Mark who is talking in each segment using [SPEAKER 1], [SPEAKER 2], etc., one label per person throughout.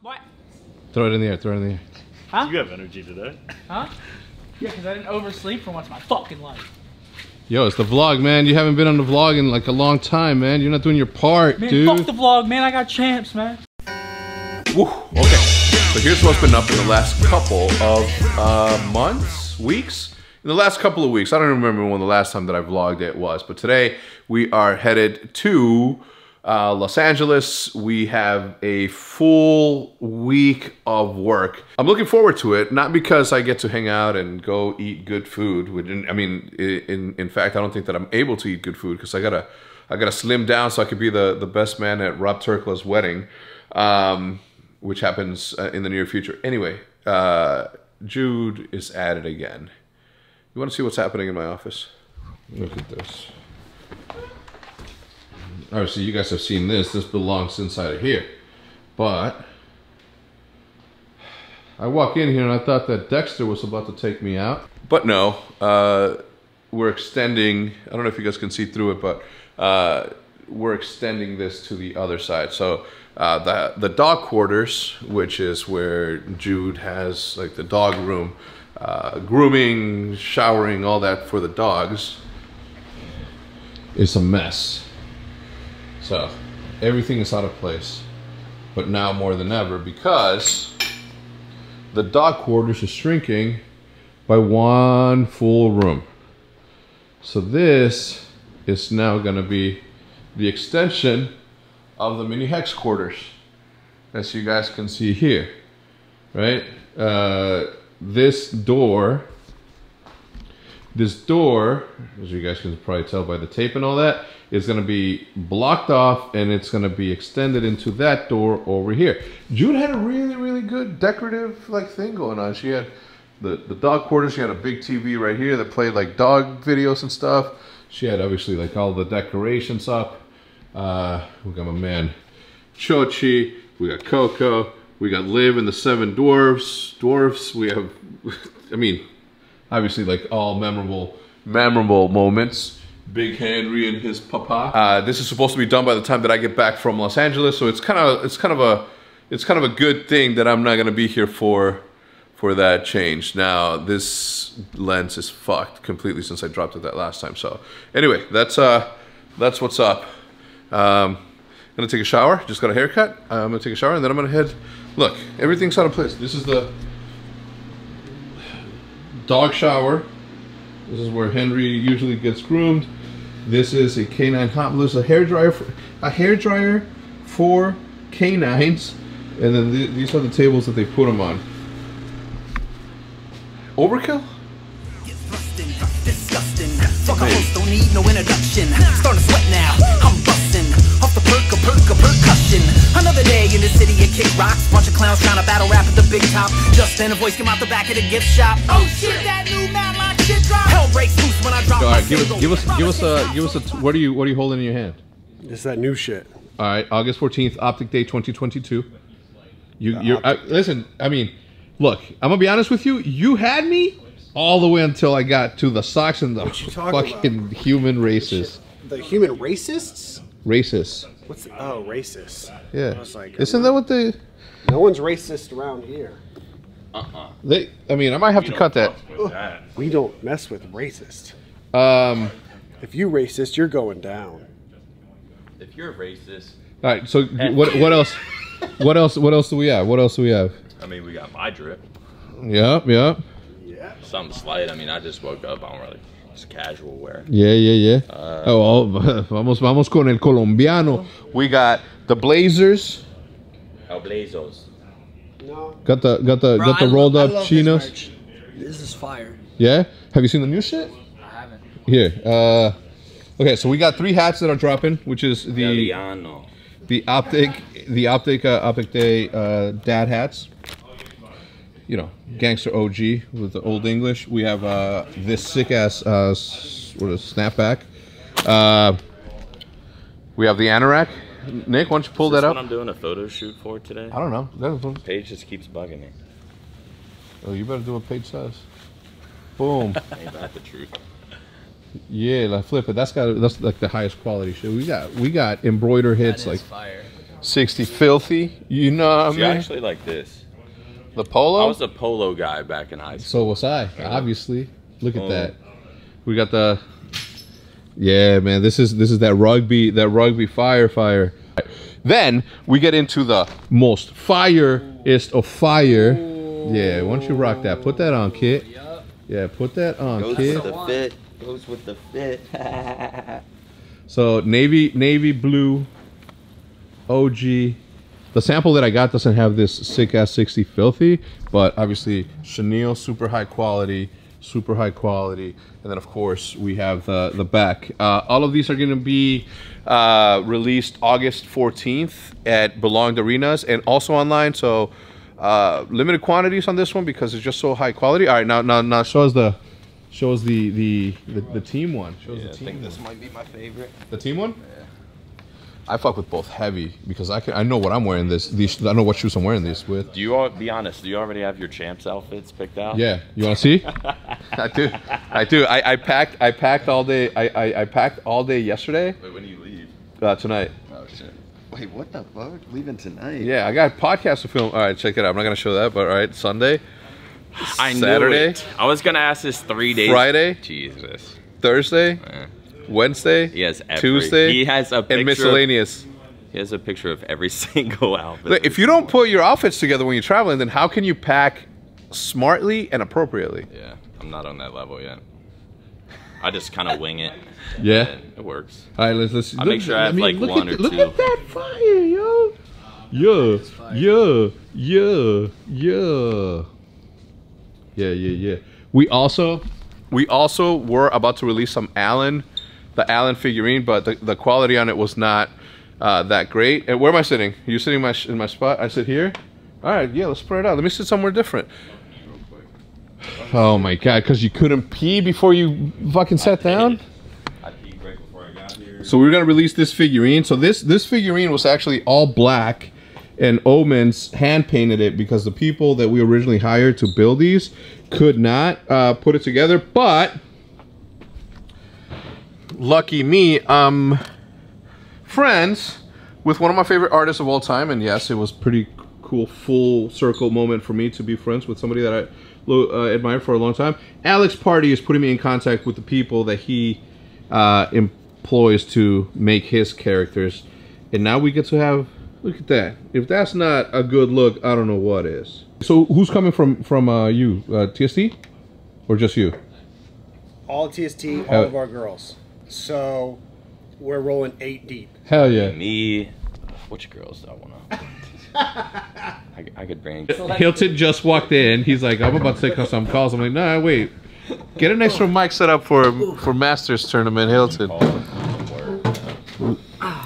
[SPEAKER 1] What?
[SPEAKER 2] Throw it in the air. Throw it in the air.
[SPEAKER 1] Huh?
[SPEAKER 3] You have energy today.
[SPEAKER 1] Huh? Yeah, because I didn't oversleep for once in my fucking life.
[SPEAKER 2] Yo, it's the vlog, man. You haven't been on the vlog in like a long time, man. You're not doing your part,
[SPEAKER 1] Man,
[SPEAKER 2] dude.
[SPEAKER 1] fuck the vlog, man. I got champs, man.
[SPEAKER 2] Woo. Okay. So here's what's been up in the last couple of uh, months, weeks. In the last couple of weeks, I don't remember when the last time that I vlogged it was, but today we are headed to uh, Los Angeles. We have a full week of work. I'm looking forward to it, not because I get to hang out and go eat good food. Which, I mean, in in fact, I don't think that I'm able to eat good food because I gotta I gotta slim down so I could be the the best man at Rob Turkla's wedding. Um, which happens uh, in the near future. Anyway, uh, Jude is at it again. You want to see what's happening in my office? Look at this. Obviously, you guys have seen this. This belongs inside of here. But I walk in here and I thought that Dexter was about to take me out. But no, uh, we're extending. I don't know if you guys can see through it, but uh, we're extending this to the other side. So uh, the the dog quarters, which is where Jude has like the dog room, uh, grooming, showering, all that for the dogs, is a mess. So everything is out of place, but now more than ever because the dog quarters is shrinking by one full room. So this is now going to be the extension of the mini hex quarters, as you guys can see here, right? Uh, this door, this door, as you guys can probably tell by the tape and all that, is going to be blocked off and it's going to be extended into that door over here. Jude had a really, really good decorative like thing going on. She had the, the dog quarters. She had a big TV right here that played like dog videos and stuff. She had obviously like all the decorations up. Uh, we got my man Chochi. We got Coco. We got Liv and the Seven Dwarfs. Dwarfs. We have, I mean, obviously like all memorable, memorable moments. Big Henry and his papa. Uh, this is supposed to be done by the time that I get back from Los Angeles, so it's kind of it's kind of a it's kind of a good thing that I'm not gonna be here for for that change. Now this lens is fucked completely since I dropped it that last time. So anyway, that's uh that's what's up. Um, I'm gonna take a shower. Just got a haircut. I'm gonna take a shower and then I'm gonna head. Look, everything's out of place. This is the dog shower. This is where Henry usually gets groomed. This is a canine hot blue. A hair dryer, for, a hair dryer for canines, and then th these are the tables that they put them on. Overkill.
[SPEAKER 4] Fuck a host, don't need no introduction. Starting to sweat now, I'm busting. Off the perk, a perk, a percussion. Another day in the city of kick rocks. Bunch of clowns trying to battle rap at the big top. Just then a voice came out the back of the gift shop. Oh shit, that new Matlock shit drop. Hell breaks loose when I drop
[SPEAKER 2] All right, give us, give us, give us a, give us a. What are you, what are you holding in your hand?
[SPEAKER 5] It's that new shit.
[SPEAKER 2] All right, August fourteenth, Optic Day, twenty twenty two. You, you're listen. I mean, look, I'm gonna be honest with you. You had me all the way until I got to the socks and the
[SPEAKER 5] you talking
[SPEAKER 2] fucking human races,
[SPEAKER 5] The human racists?
[SPEAKER 2] racists.
[SPEAKER 5] What's the, oh racist?
[SPEAKER 2] Yeah,
[SPEAKER 5] like,
[SPEAKER 2] isn't that what they?
[SPEAKER 5] No one's racist around here.
[SPEAKER 2] They, I mean, I might have to cut that.
[SPEAKER 5] We don't mess with racist.
[SPEAKER 2] Um,
[SPEAKER 5] If you racist, you're going down.
[SPEAKER 6] If you're a racist,
[SPEAKER 2] all right. So what? What else? What else? What else do we have? What else do we have?
[SPEAKER 6] I mean, we got my drip.
[SPEAKER 2] Yep, yep.
[SPEAKER 5] Yeah.
[SPEAKER 6] Something slight. I mean, I just woke up. I don't really. It's casual wear.
[SPEAKER 2] Yeah, yeah, yeah. oh, well, vamos, vamos con el colombiano. We got the Blazers.
[SPEAKER 6] El Blazos.
[SPEAKER 5] No.
[SPEAKER 2] Got the got the got the rolled up chinos.
[SPEAKER 7] This is fire.
[SPEAKER 2] Yeah. Have you seen the new shit?
[SPEAKER 7] I haven't.
[SPEAKER 2] Here. Uh, okay, so we got three hats that are dropping, which is the
[SPEAKER 6] Eliano.
[SPEAKER 2] the optic the optic uh, optic day uh, dad hats. You know, gangster OG with the old English. We have uh, this sick ass uh, s- what is snapback. Uh, we have the anorak. Nick, why don't you pull
[SPEAKER 6] Is this
[SPEAKER 2] that
[SPEAKER 6] what
[SPEAKER 2] up?
[SPEAKER 6] I'm doing a photo shoot for today?
[SPEAKER 2] I don't know. That's-
[SPEAKER 6] Paige just keeps bugging me.
[SPEAKER 2] Oh, you better do what Paige says. Boom.
[SPEAKER 6] Ain't that the truth?
[SPEAKER 2] yeah, like flip it. That's got that's like the highest quality shit. We got we got embroider hits like
[SPEAKER 7] fire.
[SPEAKER 2] 60 filthy. You know what I
[SPEAKER 6] See,
[SPEAKER 2] mean?
[SPEAKER 6] I actually like this.
[SPEAKER 2] the polo.
[SPEAKER 6] I was a polo guy back in high school.
[SPEAKER 2] So was I, obviously. Look at
[SPEAKER 6] Oh.
[SPEAKER 2] that. We got the Yeah, man, this is this is that rugby that rugby fire fire. Then we get into the most fireest of fire. Yeah, why don't you rock that? Put that on, kid. Yeah, put that on,
[SPEAKER 3] Goes
[SPEAKER 2] kid.
[SPEAKER 3] with the fit. Goes with the fit.
[SPEAKER 2] So navy navy blue OG. The sample that I got doesn't have this sick ass 60 filthy, but obviously chenille super high quality, super high quality, and then of course we have the the back. Uh, all of these are going to be uh, released August 14th at Belonged Arenas and also online. So uh, limited quantities on this one because it's just so high quality. All right, now now now show us the show us the the the, the team one. Show us
[SPEAKER 3] Yeah,
[SPEAKER 2] the
[SPEAKER 3] I
[SPEAKER 2] team
[SPEAKER 3] think
[SPEAKER 2] one.
[SPEAKER 3] this might be my favorite.
[SPEAKER 2] The team one? I fuck with both heavy because I can I know what I'm wearing this these I know what shoes I'm wearing these with.
[SPEAKER 6] Do you all be honest? Do you already have your champs outfits picked out?
[SPEAKER 2] Yeah, you want to see? I do. I do. I, I packed I packed all day. I, I, I packed all day yesterday.
[SPEAKER 3] Wait, when do you leave?
[SPEAKER 2] Uh, tonight.
[SPEAKER 3] Oh shit. Wait, what the fuck? Leaving tonight?
[SPEAKER 2] Yeah, I got a podcast to film. All right, check it out. I'm not gonna show that, but all right, Sunday,
[SPEAKER 6] I knew
[SPEAKER 2] Saturday?
[SPEAKER 6] it. I was gonna ask this three days.
[SPEAKER 2] Friday?
[SPEAKER 6] Jesus.
[SPEAKER 2] Thursday,
[SPEAKER 6] Eh.
[SPEAKER 2] Wednesday,
[SPEAKER 6] every,
[SPEAKER 2] Tuesday,
[SPEAKER 6] He has a picture.
[SPEAKER 2] and miscellaneous.
[SPEAKER 6] Of, he has a picture of every single outfit.
[SPEAKER 2] Look, if you don't put your outfits together when you're traveling, then how can you pack smartly and appropriately?
[SPEAKER 6] Yeah, I'm not on that level yet. I just kind of wing it.
[SPEAKER 2] Yeah.
[SPEAKER 6] it works.
[SPEAKER 2] All right, let's let's.
[SPEAKER 6] I make sure I have, like, one
[SPEAKER 2] at,
[SPEAKER 6] or
[SPEAKER 2] Look
[SPEAKER 6] two.
[SPEAKER 2] at that fire, yo. Yeah, yeah, yeah, yeah, yeah, yeah, yeah. We also, we also were about to release some Allen, the Allen figurine, but the, the quality on it was not uh, that great. And where am I sitting? Are you sitting in my in my spot? I sit here. All right, yeah, let's spread it out. Let me sit somewhere different. Oh my god, because you couldn't pee before you fucking sat down.
[SPEAKER 6] I peed right before I got here.
[SPEAKER 2] So we are gonna release this figurine. So this this figurine was actually all black, and Omens hand painted it because the people that we originally hired to build these could not uh, put it together. But lucky me, um, friends with one of my favorite artists of all time, and yes, it was pretty cool full circle moment for me to be friends with somebody that I uh, admired for a long time. Alex Pardee is putting me in contact with the people that he uh, employs to make his characters, and now we get to have. Look at that! If that's not a good look, I don't know what is. So who's coming from from uh, you, uh, TST, or just you?
[SPEAKER 5] All TST, all of our girls. So we're rolling eight deep.
[SPEAKER 2] Hell yeah!
[SPEAKER 6] Me, which girls do I want to? I, I could bring.
[SPEAKER 2] Hilton just walked in. He's like, I'm about to take some calls. I'm like, nah, wait. Get an extra mic set up for for Masters tournament, Hilton.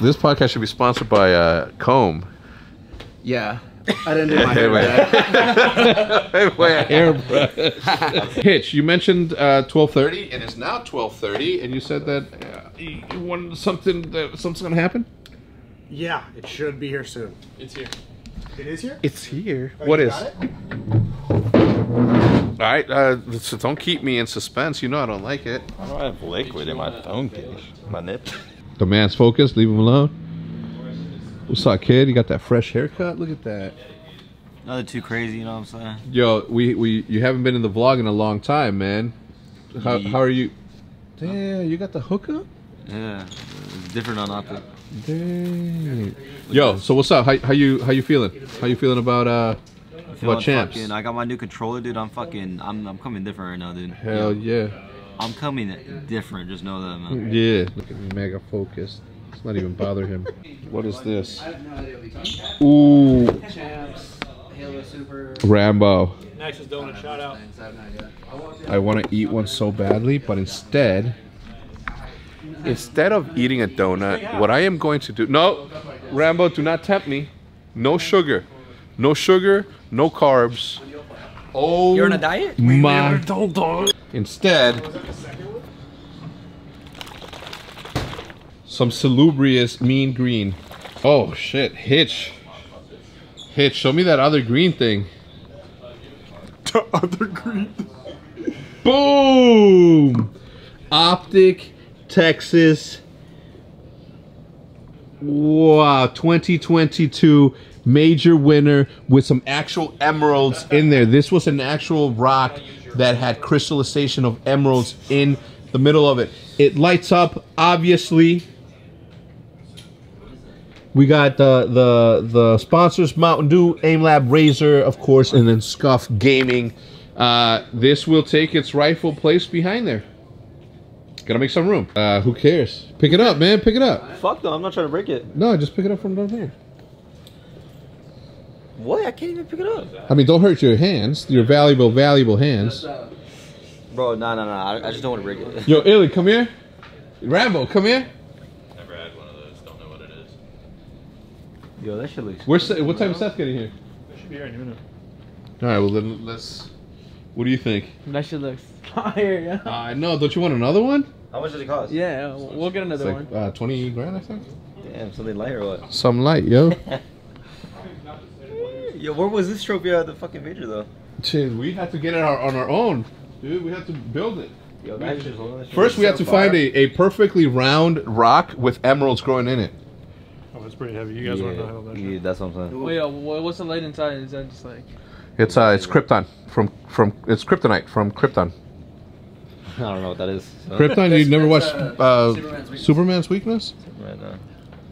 [SPEAKER 2] This podcast should be sponsored by uh, Comb.
[SPEAKER 3] Yeah. I didn't do my hair
[SPEAKER 2] Anyway.
[SPEAKER 3] yet.
[SPEAKER 2] Anyway, a hairbrush. Hitch, you mentioned uh, 12:30, and it's now 12:30, and you said that uh, you you wanted something that something's gonna happen.
[SPEAKER 5] Yeah, it should be here soon.
[SPEAKER 1] It's here.
[SPEAKER 5] It is here?
[SPEAKER 2] It's here.
[SPEAKER 5] Oh,
[SPEAKER 2] what
[SPEAKER 5] you
[SPEAKER 2] is?
[SPEAKER 5] got it?
[SPEAKER 2] All right, uh, so don't keep me in suspense. You know I don't like it.
[SPEAKER 6] Why do I have liquid in my phone case? My nip.
[SPEAKER 2] The man's focused. Leave him alone. What's up, kid? You got that fresh haircut? Look at that.
[SPEAKER 3] Nothing too crazy, you know what I'm saying?
[SPEAKER 2] Yo, we, we you haven't been in the vlog in a long time, man. How,
[SPEAKER 3] Ye-
[SPEAKER 2] how are you? Damn, you got the hookup?
[SPEAKER 3] Yeah. It's different on optic.
[SPEAKER 2] Dang. Yo, so what's up? How, how you how you feeling? How you feeling about uh
[SPEAKER 3] Feeling
[SPEAKER 2] about champs?
[SPEAKER 3] Fucking, I got my new controller, dude. I'm fucking, I'm, I'm coming different right now, dude.
[SPEAKER 2] Hell yeah.
[SPEAKER 3] I'm coming different. Just know that, man.
[SPEAKER 2] Yeah. Look at me, mega focused. It's not even bother him. What is this? Ooh,
[SPEAKER 7] Champs, Halo Super.
[SPEAKER 2] Rambo.
[SPEAKER 1] Nexus Donut, shout out.
[SPEAKER 2] I want to eat one so badly, but instead, instead of eating a donut, what I am going to do. No, Rambo, do not tempt me. No sugar. No sugar, no carbs. Oh,
[SPEAKER 7] You're on a diet?
[SPEAKER 2] Oh my. Instead, some salubrious mean green. Oh shit, Hitch. Hitch, show me that other green thing.
[SPEAKER 5] The other green.
[SPEAKER 2] Boom! Optic Texas Wow, 2022 major winner with some actual emeralds in there. This was an actual rock that had crystallization of emeralds in the middle of it. It lights up, obviously. We got the the the sponsors: Mountain Dew, AimLab, Razer, of course, and then Scuff Gaming. Uh, this will take its rightful place behind there. Gotta make some room. Uh, who cares? Pick it up, man. Pick it up.
[SPEAKER 3] Fuck no, I'm not trying to break it.
[SPEAKER 2] No, just pick it up from down there.
[SPEAKER 3] What? I can't even pick it up.
[SPEAKER 2] I mean, don't hurt your hands. Your valuable, valuable hands.
[SPEAKER 3] Bro, no, no, no. I, I just don't want to break it.
[SPEAKER 2] Yo, Illy, come here. Rambo, come here.
[SPEAKER 6] Never had one of those. Don't know what it is.
[SPEAKER 3] Yo, that shit looks.
[SPEAKER 2] Where's Seth- what time is Seth getting here?
[SPEAKER 1] Should be here in a minute.
[SPEAKER 2] All right, well then let's. What do you think?
[SPEAKER 1] That shit looks fire, yeah.
[SPEAKER 2] I know. Don't you want another one?
[SPEAKER 3] How much does it cost?
[SPEAKER 1] Yeah, we'll get
[SPEAKER 2] It's
[SPEAKER 1] another
[SPEAKER 2] like
[SPEAKER 1] one.
[SPEAKER 2] uh, twenty grand, I think.
[SPEAKER 3] Damn, something light or what?
[SPEAKER 2] Some light, yo.
[SPEAKER 3] Yo, where was this trophy at the fucking major though?
[SPEAKER 2] Dude, we had to get it our, on our own, dude. We had to build it.
[SPEAKER 3] Yo, that just holding that shit.
[SPEAKER 2] First, we had to find a, a perfectly round rock with emeralds growing in it.
[SPEAKER 8] It's pretty heavy. You guys want to know how that
[SPEAKER 3] yeah, yeah, that's what I'm saying.
[SPEAKER 1] Wait, uh, wha- what's the light inside? Is that just like?
[SPEAKER 2] It's uh, it's Krypton from from it's Kryptonite from Krypton.
[SPEAKER 3] I don't know what that is. So.
[SPEAKER 2] Krypton, you never watched uh,
[SPEAKER 7] uh, Superman's weakness.
[SPEAKER 2] Superman's weakness?
[SPEAKER 3] Right now.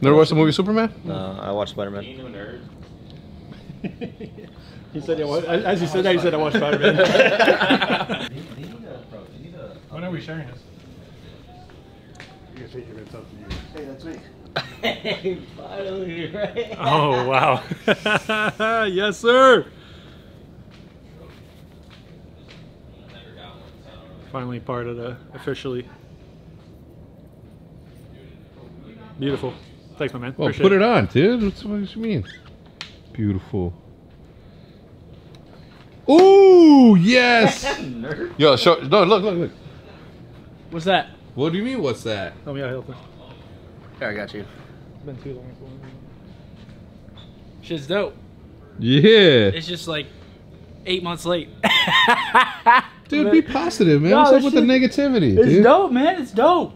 [SPEAKER 2] Never watched the movie Superman?
[SPEAKER 3] No, I watched Spider Man.
[SPEAKER 8] He said, yeah, well, as you said that, he said, I watched Spider Man. when are we sharing this? You can take it, it's up to you.
[SPEAKER 7] Hey, that's me.
[SPEAKER 3] Finally, right?
[SPEAKER 8] Oh, wow. yes, sir. Finally part of the officially. Beautiful. Thanks, my man.
[SPEAKER 2] Well,
[SPEAKER 8] Appreciate
[SPEAKER 2] put it on, dude. What's, what do you mean? Beautiful. Ooh, yes.
[SPEAKER 3] Nerd.
[SPEAKER 2] Yo, show. No, look, look, look.
[SPEAKER 1] What's that?
[SPEAKER 2] What do you mean? What's that?
[SPEAKER 8] Oh, yeah, Hilton.
[SPEAKER 7] Here, I got you.
[SPEAKER 8] It's been too long.
[SPEAKER 1] Shit's dope.
[SPEAKER 2] Yeah,
[SPEAKER 1] It's just like eight months late.
[SPEAKER 2] dude, be positive, man.
[SPEAKER 1] No,
[SPEAKER 2] What's up
[SPEAKER 1] this
[SPEAKER 2] with the negativity,
[SPEAKER 1] It's
[SPEAKER 2] dude?
[SPEAKER 1] dope, man. It's dope.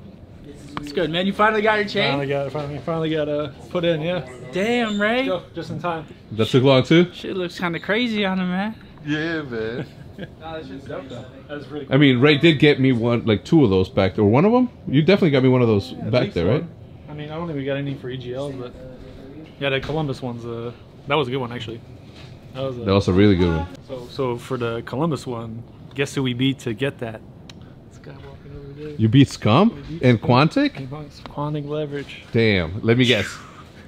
[SPEAKER 1] It's good, man. You finally got your chain.
[SPEAKER 8] Finally got it. Finally, finally got uh, put in, yeah.
[SPEAKER 1] Damn, Ray.
[SPEAKER 8] Go, just in time.
[SPEAKER 2] That took long too.
[SPEAKER 1] Shit looks kind of crazy on him, man.
[SPEAKER 2] Yeah, man.
[SPEAKER 1] Nah, that shit's dope though.
[SPEAKER 8] That's pretty
[SPEAKER 2] I mean, Ray did get me one, like two of those back there. Or one of them? You definitely got me one of those back there,
[SPEAKER 8] one.
[SPEAKER 2] right?
[SPEAKER 8] I mean, I don't think we got any for EGL, but yeah, the Columbus one's uh, that was a good one actually. That was, uh,
[SPEAKER 2] That was a really good one.
[SPEAKER 8] so, so for the Columbus one, guess who we beat to get that? This guy walking over there.
[SPEAKER 2] You beat Scump and Quantic?
[SPEAKER 8] Quantic leverage.
[SPEAKER 2] Damn. Let me guess.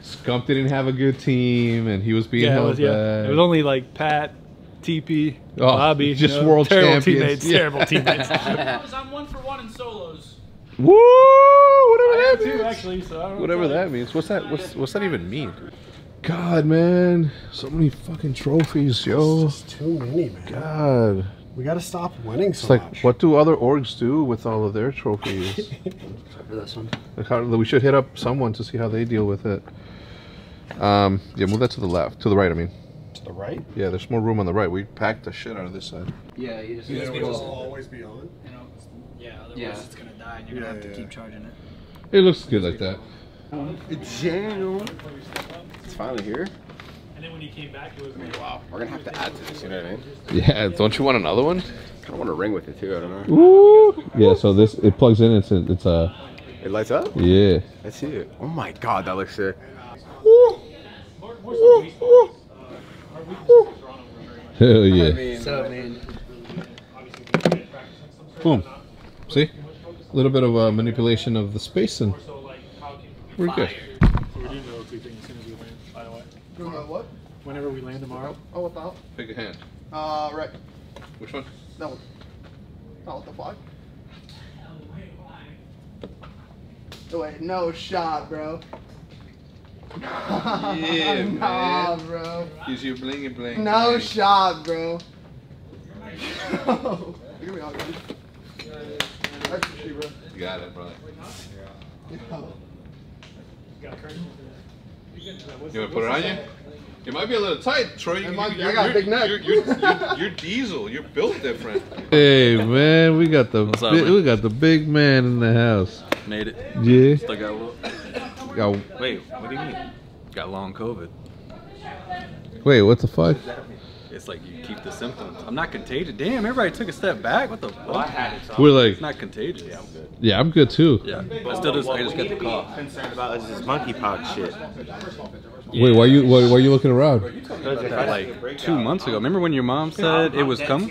[SPEAKER 2] Scump didn't have a good team, and he was being
[SPEAKER 8] Yeah, it
[SPEAKER 2] held
[SPEAKER 8] was, yeah.
[SPEAKER 2] back.
[SPEAKER 8] It was only like Pat, TP,
[SPEAKER 2] Oh,
[SPEAKER 8] Bobby,
[SPEAKER 2] just
[SPEAKER 8] you know,
[SPEAKER 2] world
[SPEAKER 8] terrible
[SPEAKER 2] champions.
[SPEAKER 8] teammates.
[SPEAKER 2] Yeah.
[SPEAKER 8] Terrible teammates.
[SPEAKER 1] I'm one for one in solos.
[SPEAKER 2] Woo! Whatever
[SPEAKER 8] I
[SPEAKER 2] that
[SPEAKER 8] have two
[SPEAKER 2] means.
[SPEAKER 8] actually, so I don't
[SPEAKER 2] Whatever that means. What's that? What's what's that even mean? God, man, so many fucking trophies, yo.
[SPEAKER 5] It's too many, man.
[SPEAKER 2] God,
[SPEAKER 5] We gotta stop winning so
[SPEAKER 2] it's like,
[SPEAKER 5] much.
[SPEAKER 2] what do other orgs do with all of their trophies?
[SPEAKER 7] For this one.
[SPEAKER 2] like how, we should hit up someone to see how they deal with it. Um, yeah, move that to the left, to the right. I mean,
[SPEAKER 5] To the right?
[SPEAKER 2] yeah, there's more room on the right. We packed the shit out of this side.
[SPEAKER 7] Yeah, you just.
[SPEAKER 5] Yeah,
[SPEAKER 7] just
[SPEAKER 5] will always be on.
[SPEAKER 1] You know, yeah. Otherwise,
[SPEAKER 7] Yeah.
[SPEAKER 1] it's gonna die, and you're gonna have to
[SPEAKER 5] yeah,
[SPEAKER 1] keep charging it.
[SPEAKER 2] It looks good like that.
[SPEAKER 6] It's finally here.
[SPEAKER 8] And then when he came back, it was like,
[SPEAKER 6] Wow. We're gonna have to add to this. You know what I mean?
[SPEAKER 2] Yeah, don't you want another one?
[SPEAKER 6] I Kind of want a ring with it too. I don't know.
[SPEAKER 2] Woo! Yeah, so this it plugs in. It's a, it's a
[SPEAKER 6] It lights up.
[SPEAKER 2] yeah.
[SPEAKER 6] I see it. Oh my god, that looks sick.
[SPEAKER 2] Hell yeah.
[SPEAKER 7] So, I mean,
[SPEAKER 2] Boom. See? A little bit of uh, manipulation of the space and we're good.
[SPEAKER 8] we're doing the O2 thing as soon as we land, by the way.
[SPEAKER 5] what?
[SPEAKER 8] Whenever we land tomorrow.
[SPEAKER 5] Oh, what the hell?
[SPEAKER 2] Pick a hand.
[SPEAKER 5] Uh, right.
[SPEAKER 2] Which one?
[SPEAKER 5] That one. Oh, what the fuck? Oh, wait, no shot, bro.
[SPEAKER 2] Yeah,
[SPEAKER 5] nah,
[SPEAKER 2] man.
[SPEAKER 5] bro.
[SPEAKER 2] Gives you bling and bling.
[SPEAKER 5] No shot, bro. Give me all good. That's for you, bro.
[SPEAKER 2] You got it, brother.
[SPEAKER 5] Yo.
[SPEAKER 2] You want to put it on you? It might be a little tight, Troy. You,
[SPEAKER 5] might
[SPEAKER 2] you're-
[SPEAKER 5] I got a
[SPEAKER 2] you're-
[SPEAKER 5] big neck.
[SPEAKER 2] You're, you're, you're, you're diesel. You're built different. Hey man, we got the
[SPEAKER 3] What's up,
[SPEAKER 2] bi-
[SPEAKER 3] man?
[SPEAKER 2] we got the big man in the house.
[SPEAKER 3] Made it.
[SPEAKER 2] Yeah.
[SPEAKER 3] Still got a little.
[SPEAKER 2] got.
[SPEAKER 9] Wait, what do you mean? Got long COVID.
[SPEAKER 2] Wait, what the fuck?
[SPEAKER 9] It's like you keep the symptoms. I'm not contagious. Damn, everybody took a step back. What the fuck? I had it.
[SPEAKER 2] We're like,
[SPEAKER 9] It's not contagious. Yeah, I'm good.
[SPEAKER 2] yeah, I'm good too.
[SPEAKER 9] Yeah, but I still just I just get the cough.
[SPEAKER 10] concerned about is this monkeypox shit.
[SPEAKER 2] Wait, why you why, why you looking around?
[SPEAKER 9] Like two months ago. Remember when your mom said it was coming?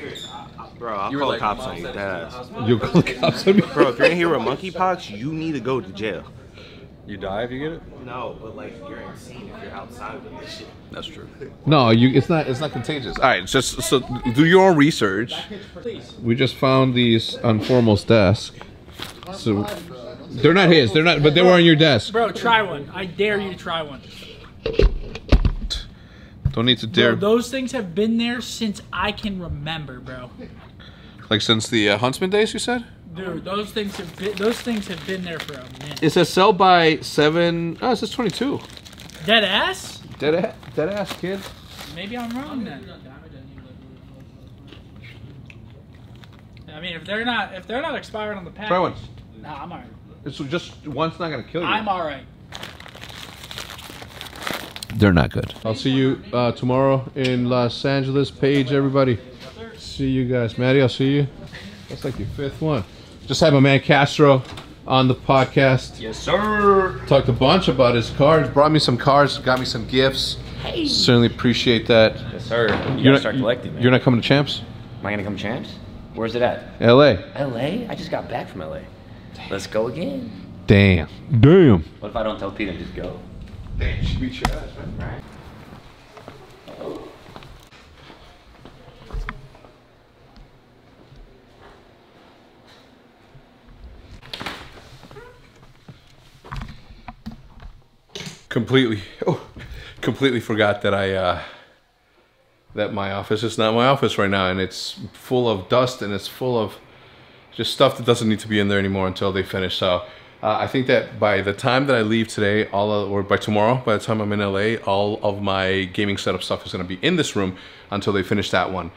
[SPEAKER 10] Bro, I'll
[SPEAKER 9] You were
[SPEAKER 10] call
[SPEAKER 9] like-
[SPEAKER 10] the cops on you, dead ass.
[SPEAKER 2] You call the cops on me?
[SPEAKER 10] Bro, if you're in here with monkeypox, you need to go to jail.
[SPEAKER 9] You die if you get it?
[SPEAKER 10] No, but like you're insane if you're outside of this shit.
[SPEAKER 9] That's true.
[SPEAKER 2] No, you. It's not. It's not contagious. All right, just so do your own research. We just found these on Formal's desk. So they're not his. They're not. But they were on your desk.
[SPEAKER 1] Bro, try one. I dare you to try one.
[SPEAKER 2] Don't need to
[SPEAKER 1] Bro,
[SPEAKER 2] dare.
[SPEAKER 1] those things have been there since I can remember, bro.
[SPEAKER 2] Like since the uh, Huntsman days, you said.
[SPEAKER 1] Dude, those things have been those things have been there for a minute.
[SPEAKER 2] It says sell by seven. Oh, it says twenty-two.
[SPEAKER 1] Dead ass?
[SPEAKER 2] Dead ass, dead ass kid.
[SPEAKER 1] Maybe I'm wrong then. I mean, if they're not if they're not expired on the pack.
[SPEAKER 2] Try one.
[SPEAKER 1] nah, I'm alright.
[SPEAKER 2] It's just one's not gonna kill you.
[SPEAKER 1] I'm alright.
[SPEAKER 2] They're not good. I'll see you uh, tomorrow in Los Angeles. Page, everybody. See you guys. Maddie, I'll see you. That's like your fifth one. Just had my man Castro on the podcast.
[SPEAKER 6] Yes, sir.
[SPEAKER 2] Talked a bunch about his cars. Brought me some cars. Got me some gifts.
[SPEAKER 6] Hey.
[SPEAKER 2] Certainly appreciate that.
[SPEAKER 6] Yes, sir. You
[SPEAKER 2] You're
[SPEAKER 6] gotta
[SPEAKER 2] not-
[SPEAKER 6] start collecting, man.
[SPEAKER 2] You're not coming to Champs?
[SPEAKER 6] Am I gonna come to champs? Where's it at?
[SPEAKER 2] L.A.
[SPEAKER 6] LA? I just got back from LA. Let's go again.
[SPEAKER 2] Damn. Damn.
[SPEAKER 6] What if I don't tell Pete and just go?
[SPEAKER 2] Damn, she beat your ass, man.
[SPEAKER 6] Right.
[SPEAKER 2] Completely oh, completely forgot that I uh, that my office is not my office right now and it's full of dust and it's full of just stuff that doesn't need to be in there anymore until they finish. So uh, I think that by the time that I leave today all of, or by tomorrow by the time I'm in LA all of my gaming setup stuff is going to be in this room until they finish that one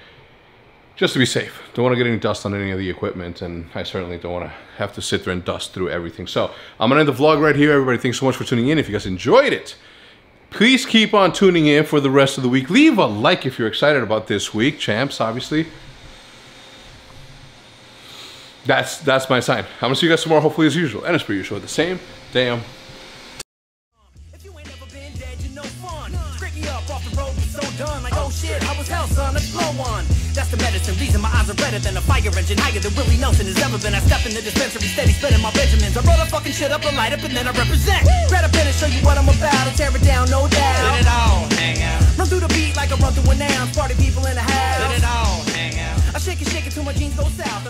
[SPEAKER 2] just to be safe. Don't want to get any dust on any of the equipment, and I certainly don't want to have to sit there and dust through everything. So I'm gonna end the vlog right here. Everybody, thanks so much for tuning in. If you guys enjoyed it, please keep on tuning in for the rest of the week. Leave a like if you're excited about this week, champs. Obviously, that's that's my sign. I'm gonna see you guys tomorrow, hopefully as usual, and as per usual, the same damn
[SPEAKER 4] reason my eyes are redder than a fire engine. Higher than Willie Nelson has ever been. I step in the dispensary, steady spinning my Benjamins. I roll the fucking shit up and light up, and then I represent. Grab a pen and show you what I'm about. And tear it down, no doubt. Let it all hang out. Run through the beat like I run through an ounce. Party people in the house. Let it all hang out. I shake it, shake it till my jeans go south.